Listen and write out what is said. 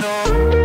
myself